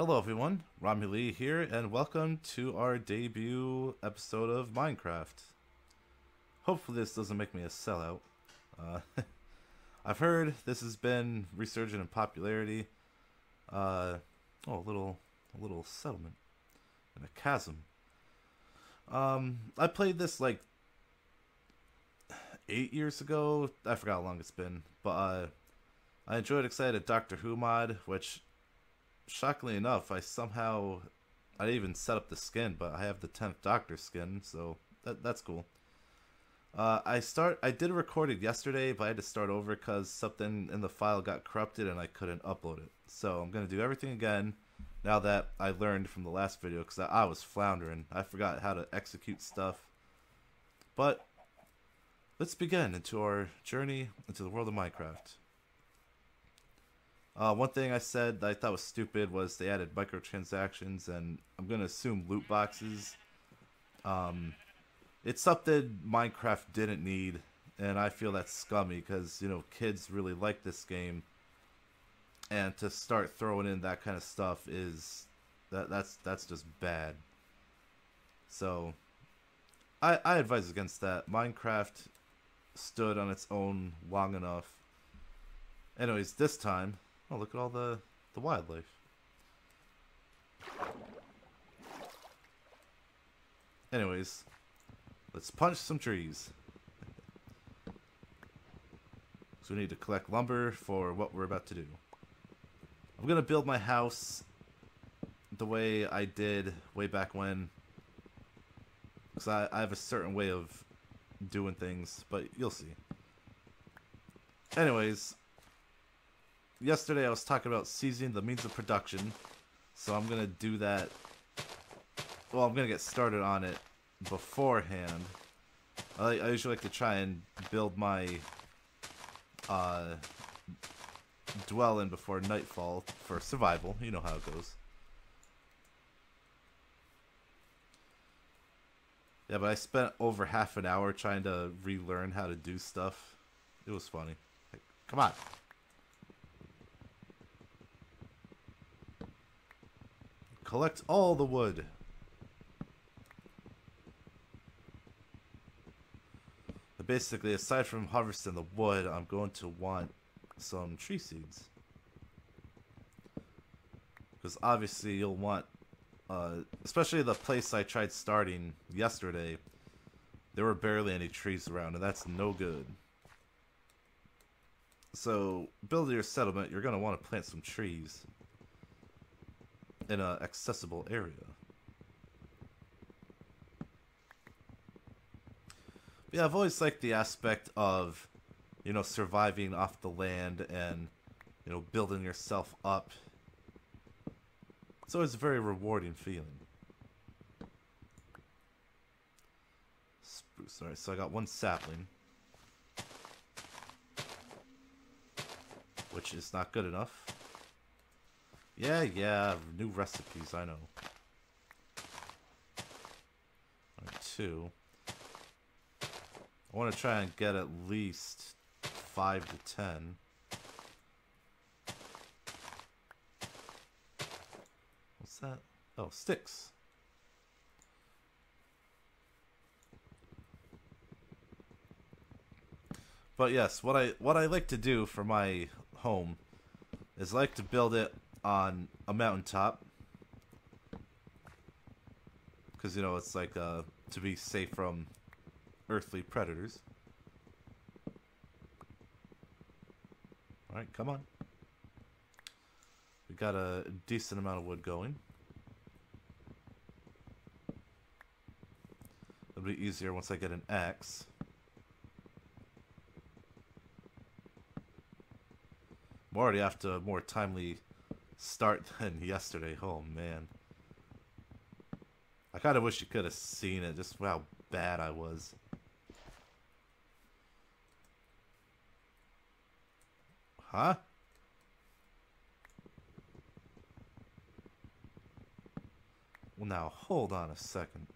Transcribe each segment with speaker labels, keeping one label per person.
Speaker 1: Hello everyone, Rommie Lee here, and welcome to our debut episode of Minecraft. Hopefully this doesn't make me a sellout. Uh, I've heard this has been resurgent in popularity. Uh, oh, a little, a little settlement in a chasm. Um, I played this like eight years ago. I forgot how long it's been, but uh, I enjoyed Excited Doctor Who mod, which shockingly enough, I somehow I didn't even set up the skin, but I have the tenth Doctor skin, so that that's cool. Uh, I start. I did record it yesterday, but I had to start over because something in the file got corrupted and I couldn't upload it. So I'm gonna do everything again now that I learned from the last video because I, I was floundering. I forgot how to execute stuff. But let's begin into our journey into the world of Minecraft. Uh, one thing I said that I thought was stupid was they added microtransactions, and I'm gonna assume loot boxes. Um, it's something Minecraft didn't need, and I feel that's scummy because you know kids really like this game, and to start throwing in that kind of stuff is that that's that's just bad. So, I I advise against that. Minecraft stood on its own long enough. Anyways, this time Oh, look at all the, the wildlife. Anyways, let's punch some trees. so we need to collect lumber for what we're about to do. I'm gonna build my house the way I did way back when. Because I, I have a certain way of doing things, but you'll see. Anyways, yesterday I was talking about seizing the means of production, so I'm gonna do that. Well, I'm gonna get started on it beforehand. I, I usually like to try and build my uh, dwell in before nightfall for survival. You know how it goes. Yeah, but I spent over half an hour trying to relearn how to do stuff. It was funny. Like, come on. Collect all the wood. Basically, aside from harvesting the wood, I'm going to want some tree seeds. Because obviously you'll want, uh, especially the place I tried starting yesterday, there were barely any trees around, and that's no good. So, building your settlement, you're going to want to plant some trees in an accessible area. yeah, I've always liked the aspect of, you know, surviving off the land and, you know, building yourself up. It's always a very rewarding feeling. Spruce. Alright, so I got one sapling. Which is not good enough. Yeah, yeah, new recipes, I know. Two. I want to try and get at least five to ten. What's that? Oh, sticks. But yes, what I what I like to do for my home is like to build it on a mountaintop. Because, you know, it's like uh, to be safe from earthly predators. Alright, come on. We got a decent amount of wood going. It'll be easier once I get an axe. I'm already after a more timely start than yesterday. Oh, man. I kind of wish you could have seen it, just how bad I was. Huh? Well, now, hold on a second.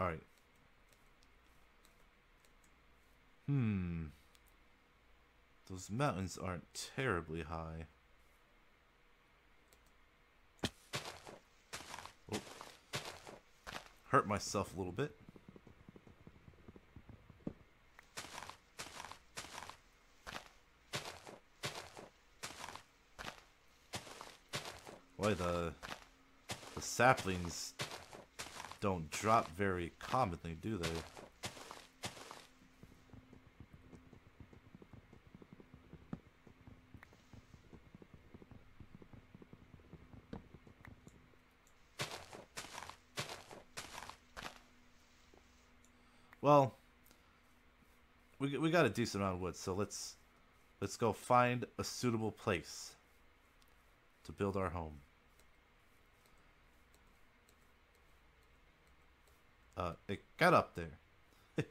Speaker 1: Alright. Hmm. Those mountains aren't terribly high. Oh. Hurt myself a little bit. Boy, the the saplings don't drop very commonly, do they? Well, we we got a decent amount of wood, so let's let's go find a suitable place to build our home. Uh, it got up there.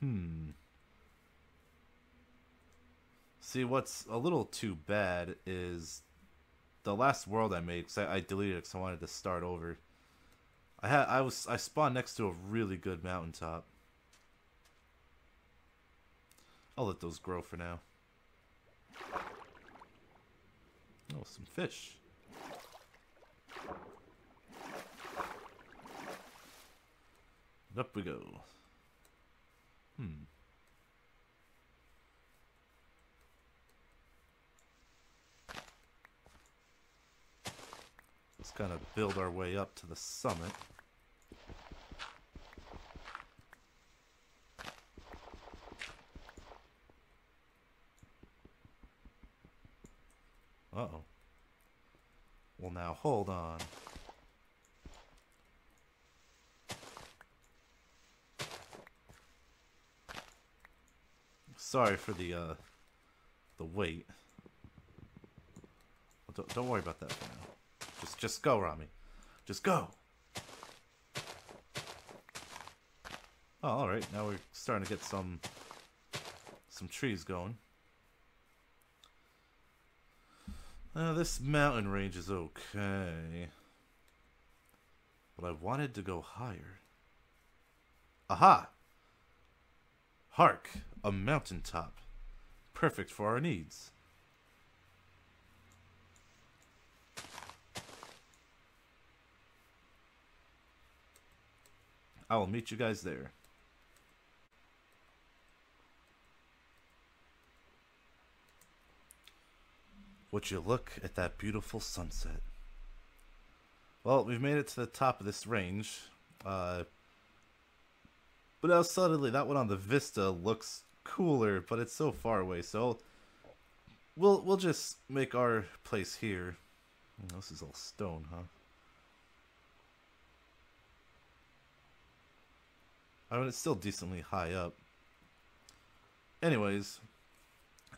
Speaker 1: hmm. See, what's a little too bad is the last world I made, cause I, I deleted it because I wanted to start over. I had I was I spawned next to a really good mountaintop. I'll let those grow for now. Oh, some fish. And up we go. Hmm. Let's kind of build our way up to the summit. Uh-oh. Well, now, hold on. Sorry for the, uh, the wait. Don't, don't worry about that for now. Just, just go, Rommie. Just go! Oh, alright. Now we're starting to get some, some trees going. Uh, this mountain range is okay. But I wanted to go higher. Aha! Hark! A mountaintop. Perfect for our needs. I will meet you guys there. Would you look at that beautiful sunset? Well, we've made it to the top of this range. Uh, but now suddenly that one on the Vista looks cooler, but it's so far away, so we'll we'll just make our place here. This is all stone, huh? I mean, it's still decently high up. Anyways,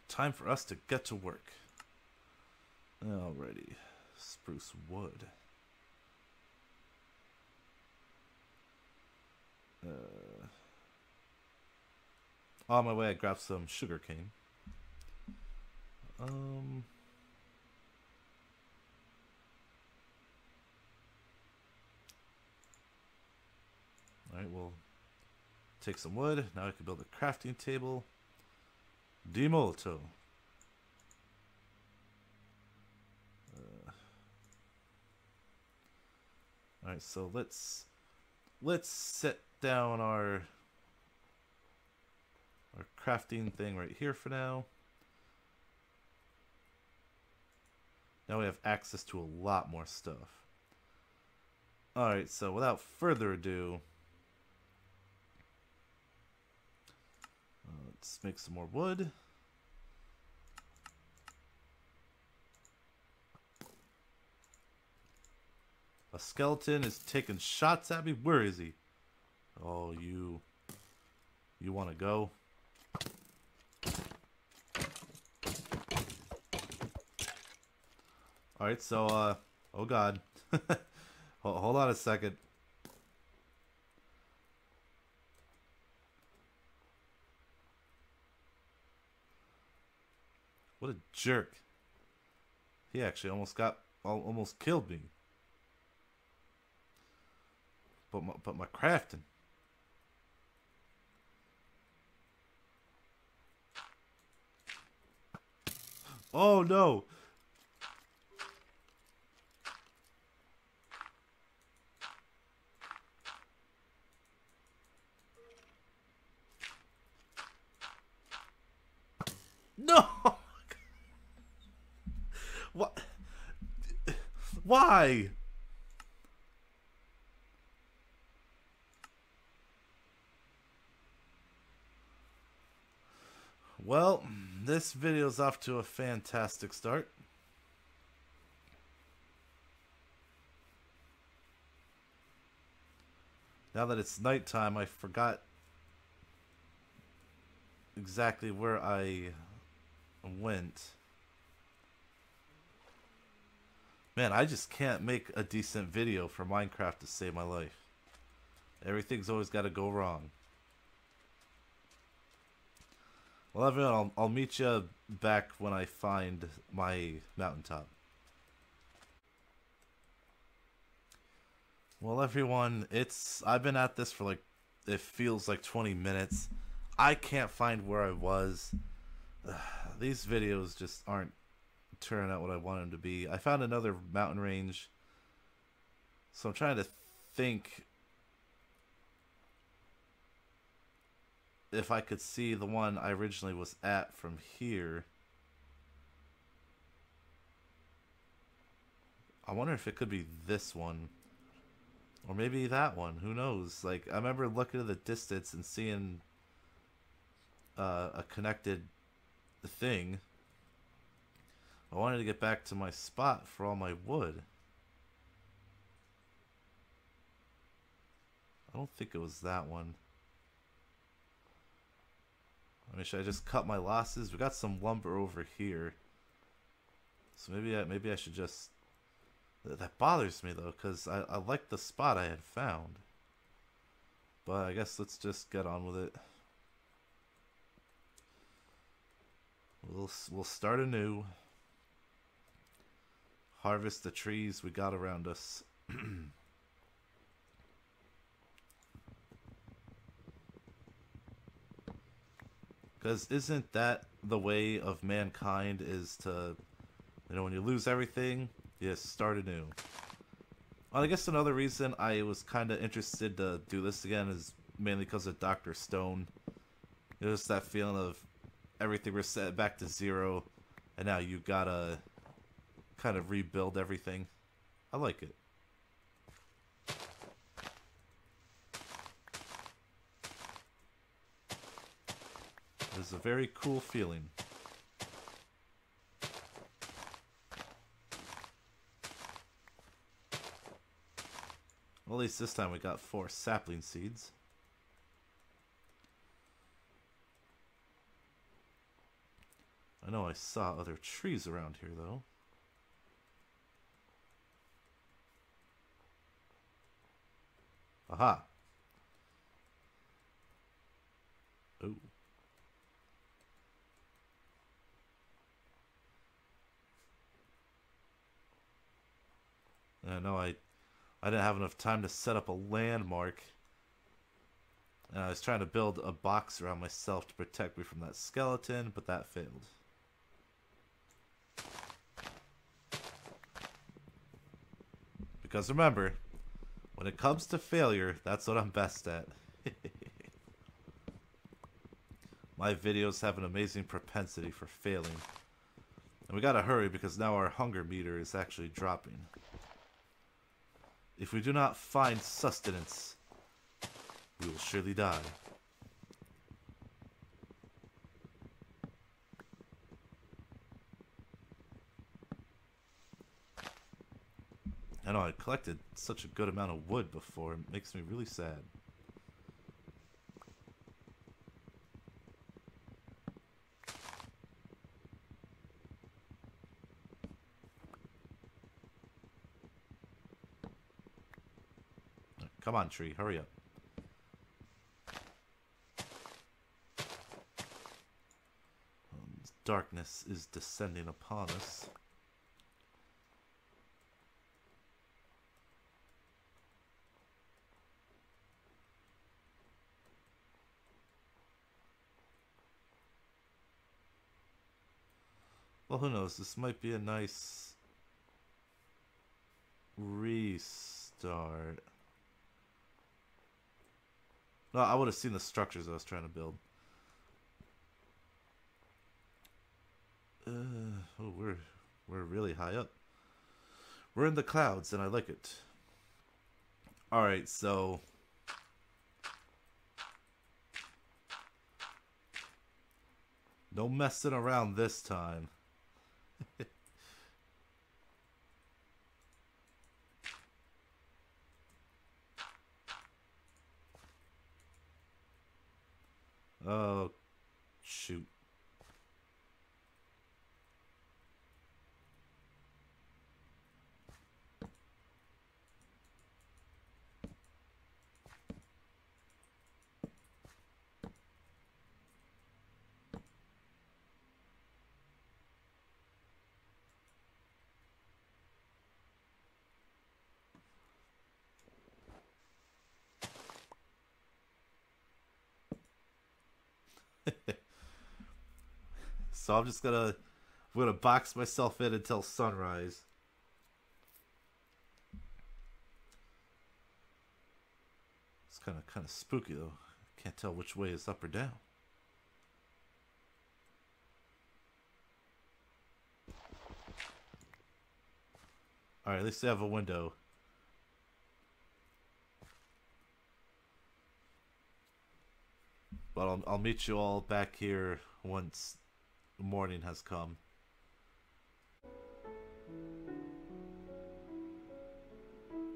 Speaker 1: time for us to get to work. Alrighty. Spruce wood. Uh, on my way, I grabbed some sugar cane. Um. Alright, we'll take some wood. Now I can build a crafting table. Demolto. Uh, All right, so let's let's set down our our crafting thing right here for now. Now we have access to a lot more stuff. Alright, so without further ado, uh, let's make some more wood. A skeleton is taking shots at me. Where is he? Oh, you. You want to go? Alright, so, uh. Oh, God. Hold on a second. What a jerk. He actually almost got almost killed me. But my, but my crafting. Oh no. No. Why? Well, this video's off to a fantastic start. Now that it's nighttime, I forgot exactly where I went. Man, I just can't make a decent video for Minecraft to save my life. Everything's always got to go wrong. Well, everyone, I'll, I'll meet you back when I find my mountaintop. Well, everyone, it's I've been at this for like it feels like 20 minutes. I can't find where I was. Ugh, these videos just aren't turning out what I want them to be. I found another mountain range. So I'm trying to think if I could see the one I originally was at from here. I wonder if it could be this one. Or maybe that one. Who knows? Like, I remember looking at the distance and seeing uh, a connected thing. I wanted to get back to my spot for all my wood. I don't think it was that one. I mean, should I just cut my losses? We got some lumber over here. So maybe I, maybe I should just... That bothers me, though, because I, I like the spot I had found. But I guess let's just get on with it. We'll, we'll start anew. Harvest the trees we got around us. Because isn't that the way of mankind is to, you know, when you lose everything, you start anew. Well, I guess another reason I was kind of interested to do this again is mainly because of Dr. Stone. It was that feeling of everything was set back to zero, and now you gotta kind of rebuild everything. I like it. It is a very cool feeling. Well, at least this time we got four sapling seeds. I know I saw other trees around here, though. Aha. Oh. I know I I didn't have enough time to set up a landmark. And I was trying to build a box around myself to protect me from that skeleton, but that failed. Because remember, when it comes to failure, that's what I'm best at. My videos have an amazing propensity for failing. And we gotta hurry because now our hunger meter is actually dropping. If we do not find sustenance, we will surely die. I know I collected such a good amount of wood before. It makes me really sad. Come on, tree. Hurry up. Um, darkness is descending upon us. Well, who knows? This might be a nice restart. No, I would have seen the structures I was trying to build. Uh, oh, we're we're really high up. We're in the clouds, and I like it. All right, so no messing around this time. Oh, shoot. so I'm just gonna I'm gonna box myself in until sunrise. It's kind of kind of spooky though. Can't tell which way is up or down. All right, at least they have a window. But I'll, I'll meet you all back here once morning has come.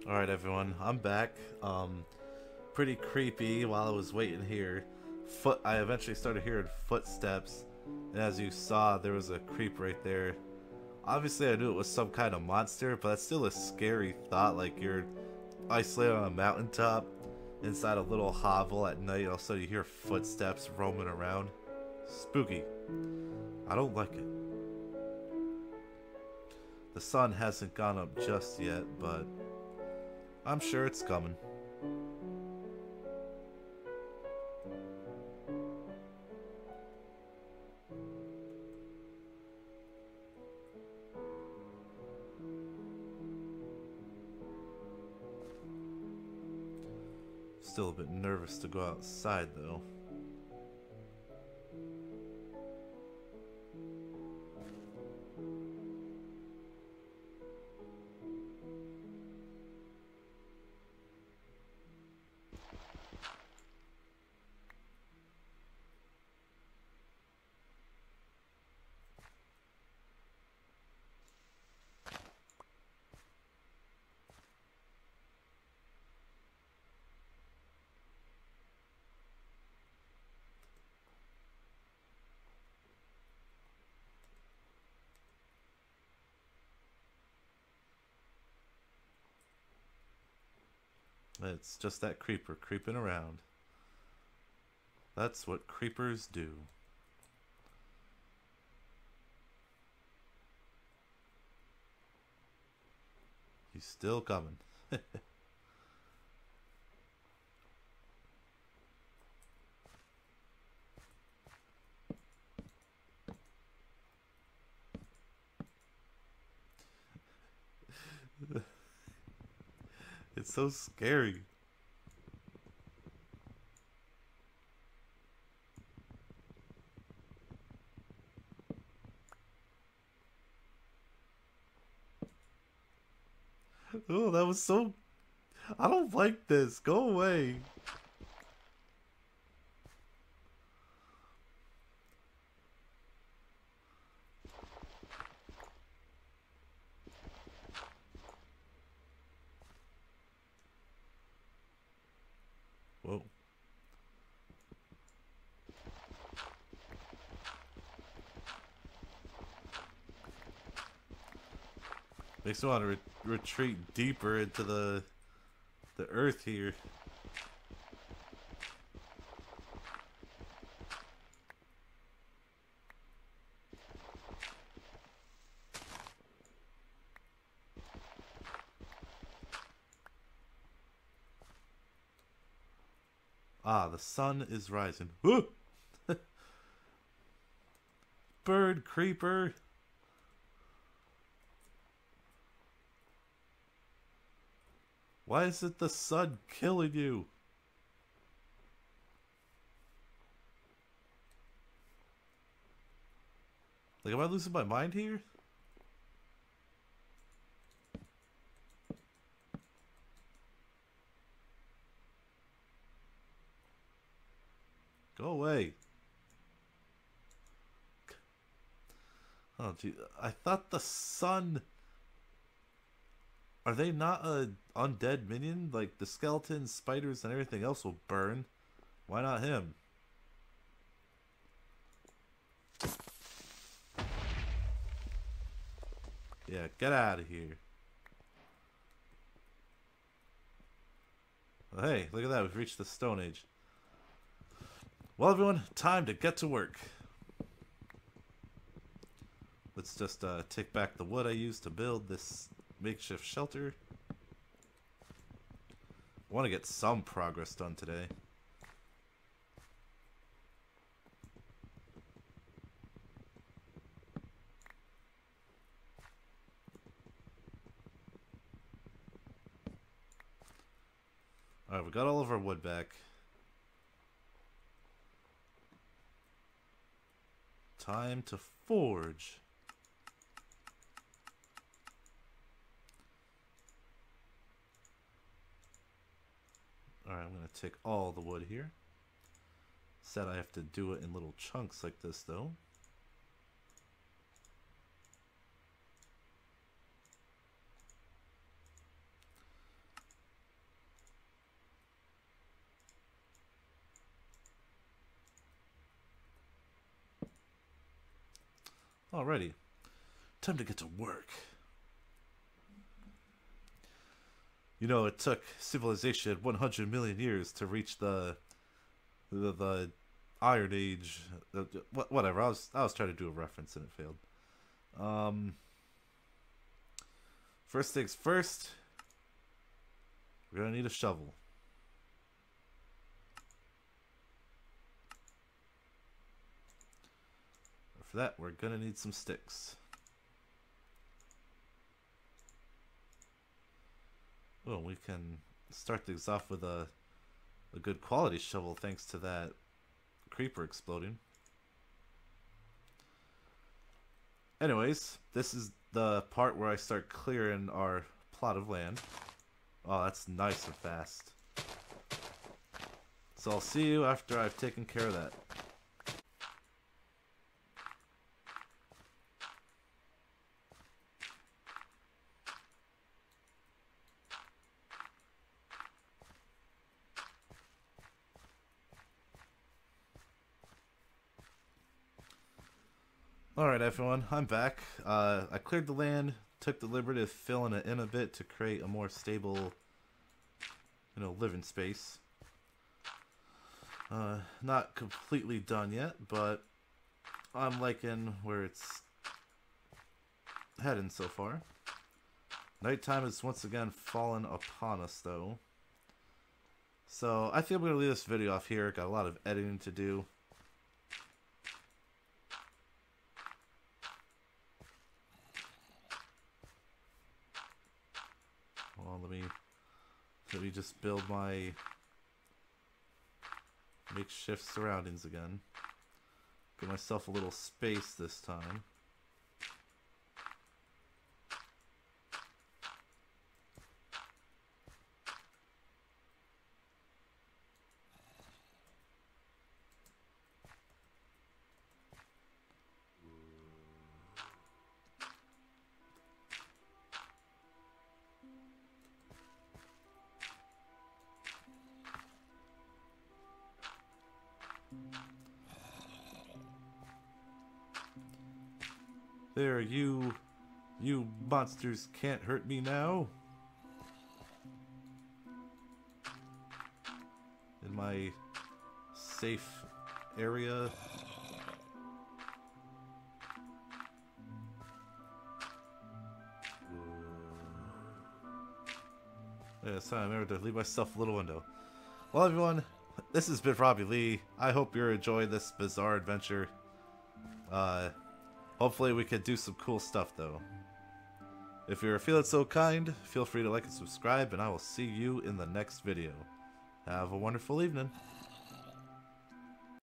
Speaker 1: Alright everyone, I'm back. Um, pretty creepy while I was waiting here. Foot. I eventually started hearing footsteps. And as you saw, there was a creep right there. Obviously I knew it was some kind of monster, but that's still a scary thought. Like you're isolated on a mountaintop inside a little hovel at night. All of a sudden you hear footsteps roaming around. Spooky. I don't like it. The sun hasn't gone up just yet, but I'm sure it's coming. Nervous to go outside though. It's just that creeper creeping around. That's what creepers do. He's still coming. It's so scary. Oh, that was so... I don't like this. Go away. Makes me want to re retreat deeper into the the earth here. Ah, the sun is rising. Bird creeper. Why is it the sun killing you? Like, am I losing my mind here? Go away. Oh, gee. I thought the sun... Are they not a undead minion? Like, the skeletons, spiders, and everything else will burn. Why not him? Yeah, get out of here. Well, hey, look at that. We've reached the Stone Age. Well, everyone, time to get to work. Let's just uh, take back the wood I used to build this makeshift shelter. I want to get some progress done today. Alright, we got all of our wood back. Time to forge. Alright, I'm going to take all the wood here. Said I have to do it in little chunks like this, though. Alrighty. Time to get to work. You know, it took civilization 100 million years to reach the the, the Iron Age. Uh, whatever. I was I was trying to do a reference and it failed. Um. First things first. We're gonna need a shovel. For that, we're gonna need some sticks. Well, we can start things off with a, a good quality shovel thanks to that creeper exploding. Anyways, this is the part where I start clearing our plot of land. Oh, that's nice and fast. So I'll see you after I've taken care of that. Alright everyone, I'm back. Uh, I cleared the land, took the liberty of filling it in a bit to create a more stable, you know, living space. Uh, not completely done yet, but I'm liking where it's heading so far. Nighttime has once again fallen upon us though. So I think I'm going to leave this video off here. Got a lot of editing to do. let me let me just build my makeshift surroundings again. Give myself a little space this time. There, you... You monsters can't hurt me now. In my safe area. Yeah, it's time I remember to leave myself a little window. Well, everyone, this has been Rommie Lee. I hope you're enjoying this bizarre adventure. Uh, Hopefully we can do some cool stuff though. If you're feeling so kind, feel free to like and subscribe, and I will see you in the next video. Have a wonderful evening.